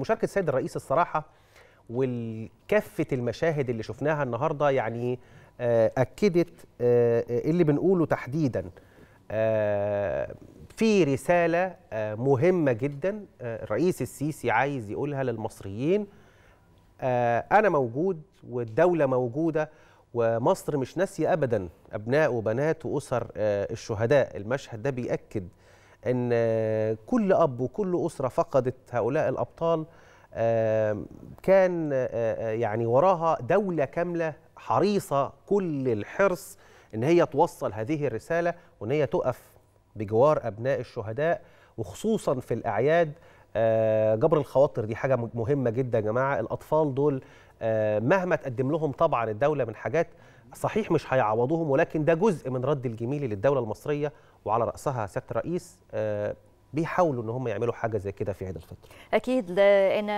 مشاركة السيد الرئيس الصراحة والكافة المشاهد اللي شفناها النهارده يعني آه، أكدت آه، اللي بنقوله تحديدا آه، في رسالة آه، مهمة جدا الرئيس السيسي عايز يقولها للمصريين أنا موجود والدولة موجودة ومصر مش ناسية ابدا أبناء وبنات وأسر آه، الشهداء. المشهد ده بيأكد إن كل أب وكل أسرة فقدت هؤلاء الأبطال كان يعني وراها دولة كاملة حريصة كل الحرص إن هي توصل هذه الرسالة وإن هي تقف بجوار أبناء الشهداء وخصوصا في الأعياد جبر الخواطر دي حاجة مهمة جدا يا جماعة. الأطفال دول آه، مهما تقدم لهم طبعا الدولة من حاجات صحيح مش هيعوضوهم ولكن ده جزء من رد الجميل للدوله المصرية وعلى رأسها سياده الرئيس آه، بيحاولوا إن هم يعملوا حاجة زي كده في عيد الفطر. أكيد لأن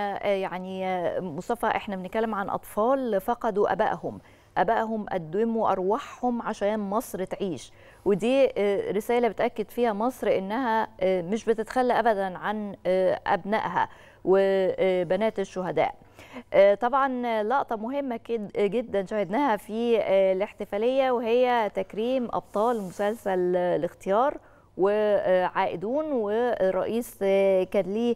يعني مصطفى إحنا بنتكلم عن أطفال فقدوا أبائهم. أبائهم قدموا أرواحهم عشان مصر تعيش. ودي رسالة بتأكد فيها مصر إنها مش بتتخلى ابدا عن أبنائها وبنات الشهداء. طبعا لقطة مهمة جدا شاهدناها في الاحتفالية وهي تكريم أبطال مسلسل الاختيار. وعائدون والرئيس كان ليه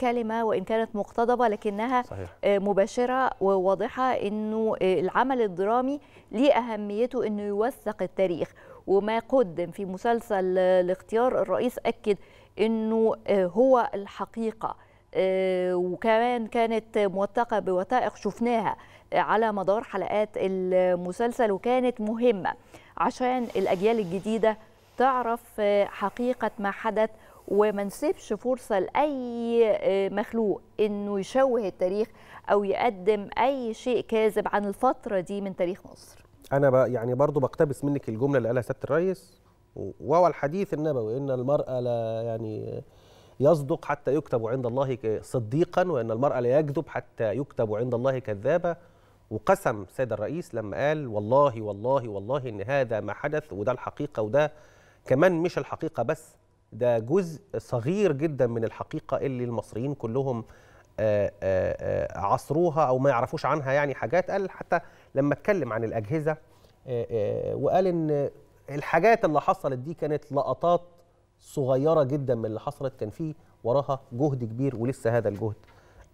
كلمة وإن كانت مقتضبة لكنها صحيح. مباشرة وواضحة أنه العمل الدرامي ليه أهميته أنه يوثق التاريخ وما قدم في مسلسل الاختيار الرئيس أكد أنه هو الحقيقة وكمان كانت موثقة بوثائق شفناها على مدار حلقات المسلسل وكانت مهمة عشان الأجيال الجديدة تعرف حقيقة ما حدث وما نسيبش فرصة لأي مخلوق إنه يشوه التاريخ أو يقدم أي شيء كاذب عن الفترة دي من تاريخ مصر. أنا بقى يعني برضو بقتبس منك الجملة اللي قالها سيادة الرئيس وهو الحديث النبوي إن المرأة لا يعني يصدق حتى يكتب عند الله صديقا وإن المرأة لا يكذب حتى يكتب عند الله كذابة. وقسم سيد الرئيس لما قال والله والله والله إن هذا ما حدث وده الحقيقة وده كمان مش الحقيقة بس ده جزء صغير جدا من الحقيقة اللي المصريين كلهم آآ آآ عصروها أو ما يعرفوش عنها يعني حاجات. قال حتى لما اتكلم عن الأجهزة آآ وقال إن الحاجات اللي حصلت دي كانت لقطات صغيرة جدا من اللي حصلت كان فيه وراها جهد كبير ولسه هذا الجهد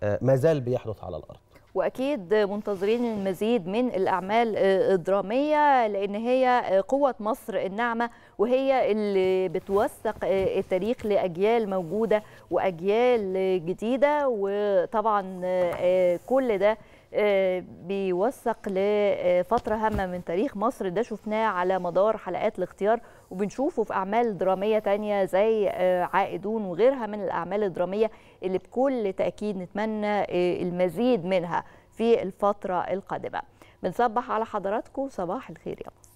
ما زال بيحدث على الأرض. وأكيد منتظرين المزيد من الأعمال الدرامية لأن هي قوة مصر الناعمة وهي اللي بتوثق التاريخ لأجيال موجودة وأجيال جديدة. وطبعا كل ده بيوثق لفترة هامة من تاريخ مصر. ده شفناه على مدار حلقات الاختيار وبنشوفه في أعمال درامية تانية زي عائدون وغيرها من الأعمال الدرامية اللي بكل تأكيد نتمنى المزيد منها في الفترة القادمة. بنصبح على حضراتكم صباح الخير يا مصر.